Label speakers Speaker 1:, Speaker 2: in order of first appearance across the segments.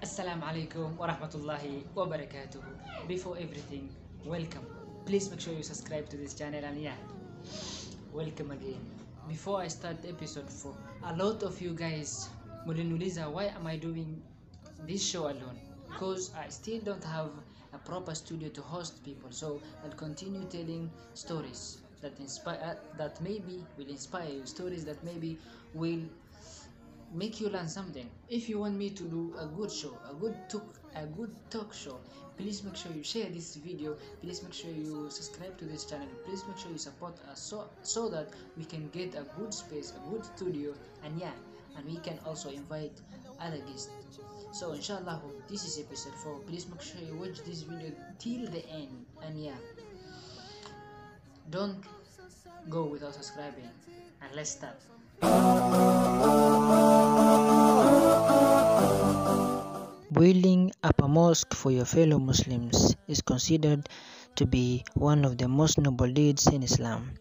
Speaker 1: Assalamu alaikum wa rahmatullahi wa barakatuh. Before everything, welcome. Please make sure you subscribe to this channel and yeah, welcome again. Before I start episode 4, a lot of you guys muliniuliza why am I doing this show alone? Because I still don't have a proper studio to host people, so I'll continue telling stories that inspire that maybe will inspire you, stories that maybe will make you learn something. If you want me to do a good show, a good talk, a good talk show, please make sure you share this video. Please make sure you subscribe to this channel. Please make sure you support us so so that we can get a good space, a good studio, and yeah, and we can also invite other guests. So inshallah, this is episode four. Please make sure you watch this video till the end, and yeah, don't go without subscribing. And let's start.
Speaker 2: Up a mosque for your fellow Muslims is considered to be one of the most noble deeds in Islam.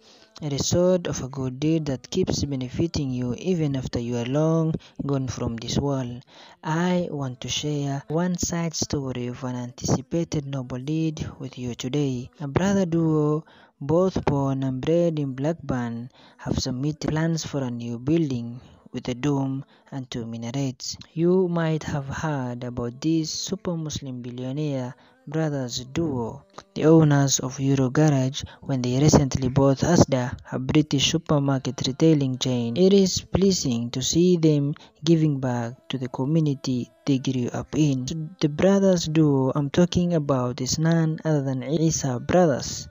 Speaker 2: It is sort of a good deed that keeps benefiting you even after you are long gone from this world. I want to share one side story of an anticipated noble deed with you today. A brother duo, both born and bred in Blackburn, have submitted plans for a new building with a dome and two minarets. You might have heard about this super Muslim billionaire brothers duo, the owners of Euro Garage, when they recently bought Asda, a British supermarket retailing chain. It is pleasing to see them giving back to the community they grew up in. The brothers duo I'm talking about is none other than Issa brothers.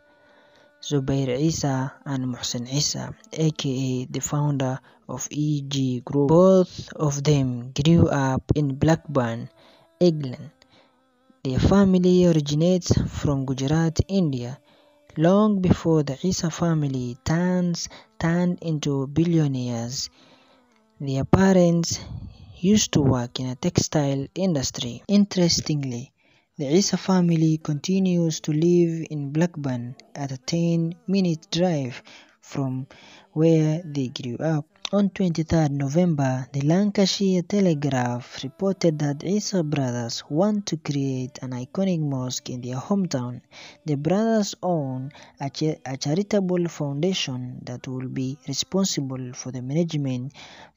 Speaker 2: Zuber Issa and Mohsin Issa, aka the founder of EG Group. Both of them grew up in Blackburn, England. Their family originates from Gujarat, India. Long before the Issa family turns turned into billionaires, their parents used to work in a textile industry. Interestingly, the Issa family continues to live in Blackburn at a 10 minute drive from where they grew up. On 23rd November, the Lancashire Telegraph reported that Issa brothers want to create an iconic mosque in their hometown. The brothers own a, a charitable foundation that will be responsible for the management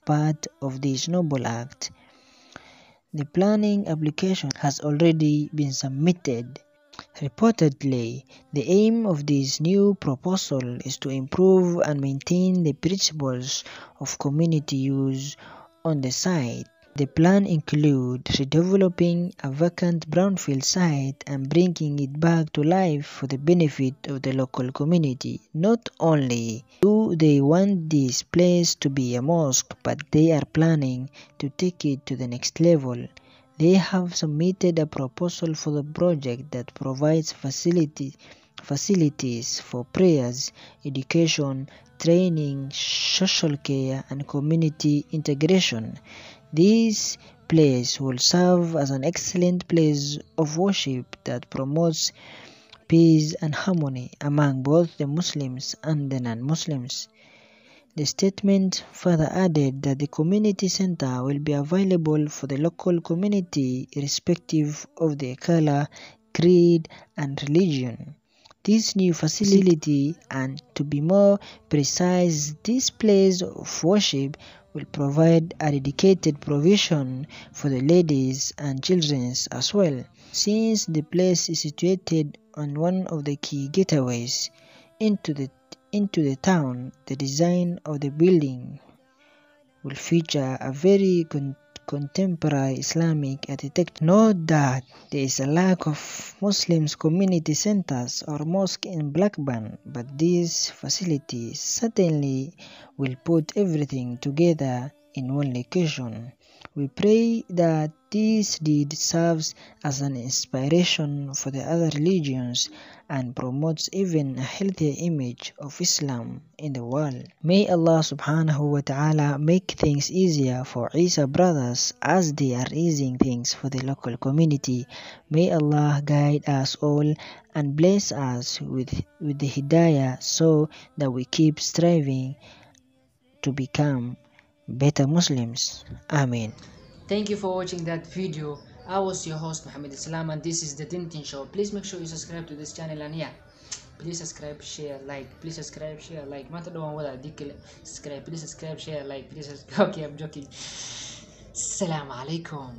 Speaker 2: part of this noble act. The planning application has already been submitted. Reportedly, the aim of this new proposal is to improve and maintain the principles of community use on the site. The plan includes redeveloping a vacant brownfield site and bringing it back to life for the benefit of the local community. Not only do they want this place to be a mosque, but they are planning to take it to the next level. They have submitted a proposal for the project that provides facility, facilities for prayers, education, training, social care, and community integration. This place will serve as an excellent place of worship that promotes peace and harmony among both the Muslims and the non Muslims. The statement further added that the community center will be available for the local community irrespective of their color, creed, and religion. This new facility, and to be more precise, this place of worship will provide a dedicated provision for the ladies and children as well, since the place is situated on one of the key gateways into the into the town, the design of the building will feature a very con- contemporary Islamic architecture. Note that there is a lack of Muslims community centers or mosque in Blackburn, but this facility certainly will put everything together in one location. We pray that this deed serves as an inspiration for the other religions and promotes even a healthier image of Islam in the world. May Allah subhanahu wa ta'ala make things easier for Issa brothers as they are easing things for the local community. May Allah guide us all and bless us with, with the hidayah so that we keep striving to become better Muslims. Amen.
Speaker 1: Thank you for watching that video. I was your host Mohamed Islam and this is the Deen Teen Show. Please make sure you subscribe to this channel and yeah, please subscribe, share, like. Please subscribe, share, like. Maanta dhawaan wada hadii subscribe, please subscribe, share, like. Please subscribe. Okay, I'm joking. Assalamu alaikum.